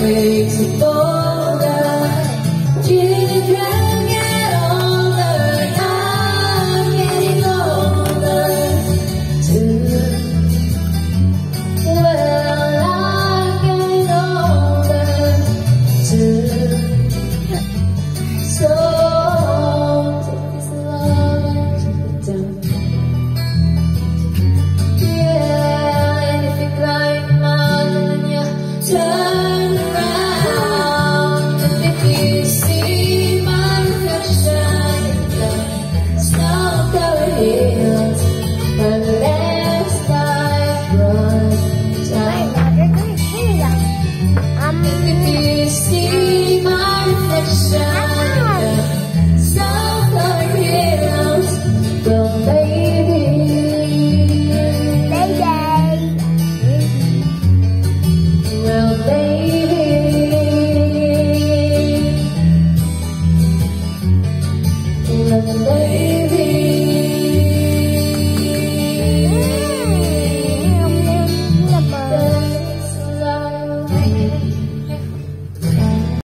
away